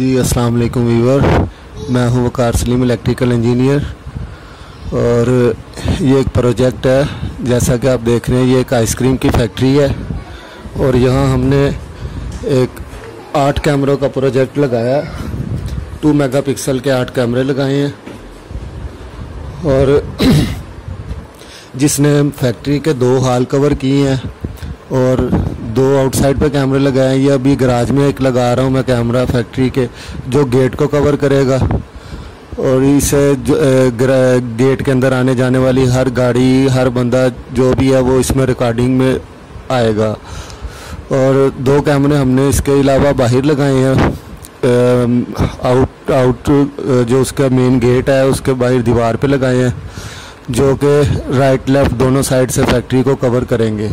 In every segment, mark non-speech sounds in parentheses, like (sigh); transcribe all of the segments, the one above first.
जी अस्सलाम वालेकुम वीवर मैं हूँ वकार सलीम इलेक्ट्रिकल इंजीनियर और ये एक प्रोजेक्ट है। जैसा कि आप देख रहे हैं, ये एक आइसक्रीम की फैक्ट्री है। और यहाँ हमने एक आठ कैमरों का प्रोजेक्ट लगाया। टू मेगापिक्सल के आठ कैमरे लगाए हैं। और (clears throat) जिसने फैक्ट्री के दो हाल कवर किए हैं। और दो आउटसाइड पे कैमरे लगाए हैं। ये अभी गराज में एक लगा रहा हूँ मैं कैमरा फैक्ट्री के, जो गेट को कवर करेगा। और इसे गेट के अंदर आने जाने वाली हर गाड़ी, हर बंदा जो भी है वो इसमें रिकॉर्डिंग में आएगा। और दो कैमरे हमने इसके अलावा बाहर लगाए हैं। आउट आउट जो उसका मेन गेट है, उसके बाहर दीवार पे लगाए हैं, जो कि राइट लेफ़्ट दोनों साइड से फैक्ट्री को कवर करेंगे।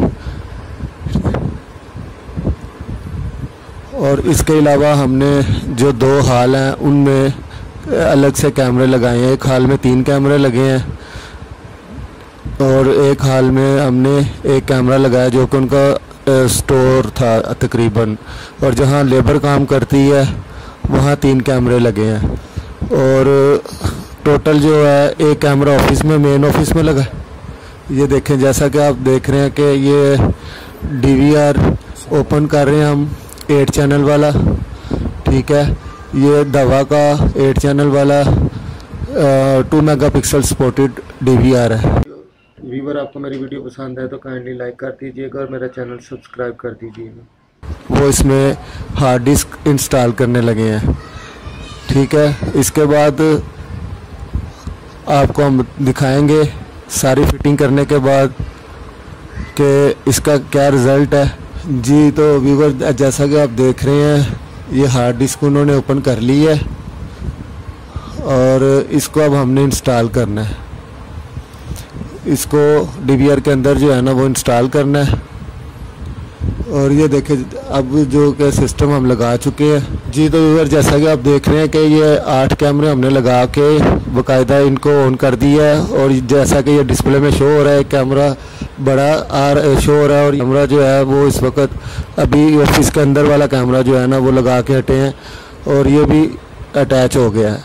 और इसके अलावा हमने जो दो हाल हैं, उनमें अलग से कैमरे लगाए हैं। एक हाल में तीन कैमरे लगे हैं और एक हाल में हमने एक कैमरा लगाया जो कि उनका स्टोर था तकरीबन। और जहाँ लेबर काम करती है, वहाँ तीन कैमरे लगे हैं। और टोटल जो है, एक कैमरा ऑफ़िस में, मेन ऑफ़िस में लगा ये देखें, जैसा कि आप देख रहे हैं कि ये डीवीआर ओपन कर रहे हैं हम। एट चैनल वाला ठीक है? ये दवा का एट चैनल वाला two mega pixel supported D है। वीवर आपको मेरी वीडियो पसंद है तो काइंडली लाइक कर दीजिएगा और मेरा चैनल सब्सक्राइब कर दीजिएगा। वो इसमें हार्ड डिस्क इंस्टॉल करने लगे हैं। ठीक है? इसके बाद आपको हम दिखाएँगे सारी फिटिंग करने के बाद कि इसका क्या रिज़ल्ट है। जी तो व्यूवर जैसा कि आप देख रहे हैं, ये हार्ड डिस्क उन्होंने ओपन कर ली है और इसको अब हमने इंस्टॉल करना है। इसको डीवीआर के अंदर जो है ना, वो इंस्टॉल करना है। और ये देखे, अब जो के सिस्टम हम लगा चुके हैं। जी तो व्यूवर जैसा कि आप देख रहे हैं कि ये आठ कैमरे हमने लगा के बाकायदा इनको ऑन कर दिया है और जैसा कि ये डिस्प्ले में शो हो रहा है कैमरा बड़ा आर शो हो रहा है और कैमरा जो है वो इस वक्त अभी ऑफ़िस के अंदर वाला कैमरा जो है ना वो लगा के हटे हैं और ये भी अटैच हो गया है।